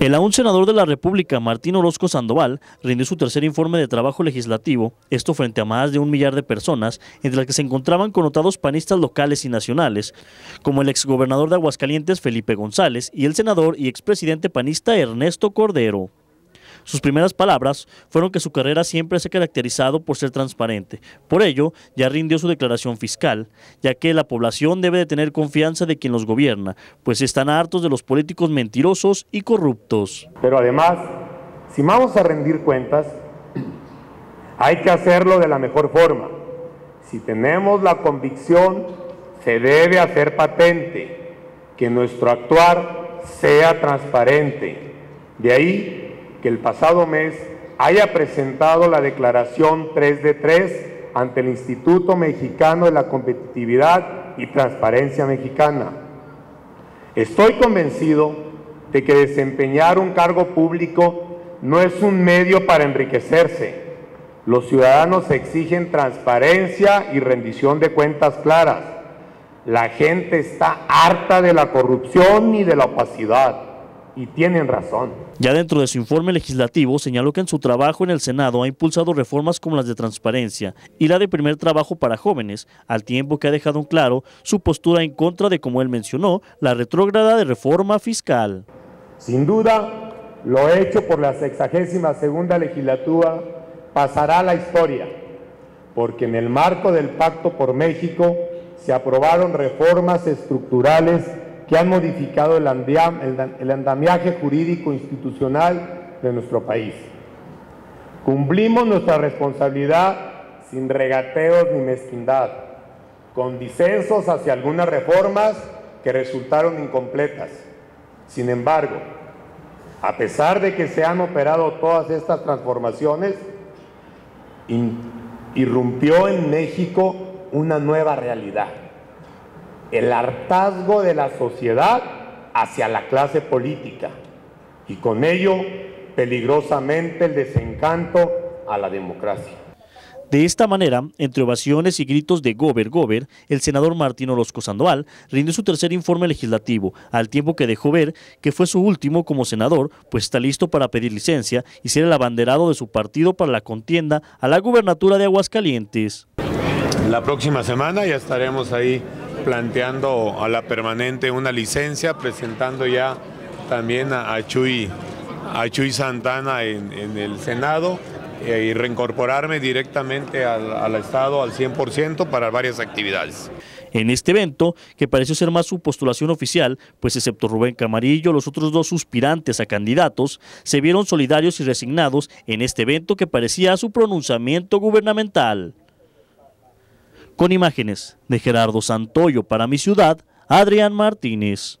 El aún senador de la República, Martín Orozco Sandoval, rindió su tercer informe de trabajo legislativo, esto frente a más de un millar de personas, entre las que se encontraban connotados panistas locales y nacionales, como el exgobernador de Aguascalientes Felipe González y el senador y expresidente panista Ernesto Cordero. Sus primeras palabras fueron que su carrera siempre se ha caracterizado por ser transparente. Por ello, ya rindió su declaración fiscal, ya que la población debe de tener confianza de quien los gobierna, pues están hartos de los políticos mentirosos y corruptos. Pero además, si vamos a rendir cuentas, hay que hacerlo de la mejor forma. Si tenemos la convicción, se debe hacer patente, que nuestro actuar sea transparente. De ahí que el pasado mes haya presentado la declaración 3 de 3 ante el Instituto Mexicano de la Competitividad y Transparencia Mexicana. Estoy convencido de que desempeñar un cargo público no es un medio para enriquecerse. Los ciudadanos exigen transparencia y rendición de cuentas claras. La gente está harta de la corrupción y de la opacidad y tienen razón. Ya dentro de su informe legislativo señaló que en su trabajo en el Senado ha impulsado reformas como las de transparencia y la de primer trabajo para jóvenes, al tiempo que ha dejado en claro su postura en contra de, como él mencionó, la retrógrada de reforma fiscal. Sin duda, lo hecho por la sexagésima segunda legislatura pasará a la historia, porque en el marco del Pacto por México se aprobaron reformas estructurales que han modificado el, andamiaje jurídico institucional de nuestro país. Cumplimos nuestra responsabilidad sin regateos ni mezquindad, con disensos hacia algunas reformas que resultaron incompletas. Sin embargo, a pesar de que se han operado todas estas transformaciones, irrumpió en México una nueva realidad el hartazgo de la sociedad hacia la clase política y con ello peligrosamente el desencanto a la democracia. De esta manera, entre ovaciones y gritos de Gober Gober, el senador Martín Orozco Sandoval rindió su tercer informe legislativo, al tiempo que dejó ver que fue su último como senador, pues está listo para pedir licencia y ser el abanderado de su partido para la contienda a la gubernatura de Aguascalientes. La próxima semana ya estaremos ahí planteando a la permanente una licencia, presentando ya también a, Chuy, a Chuy Santana en, el Senado eh, y reincorporarme directamente al, al Estado al 100% para varias actividades. En este evento, que pareció ser más su postulación oficial, pues excepto Rubén Camarillo, los otros dos suspirantes a candidatos se vieron solidarios y resignados en este evento que parecía su pronunciamiento gubernamental. Con imágenes de Gerardo Santoyo para mi ciudad, Adrián Martínez.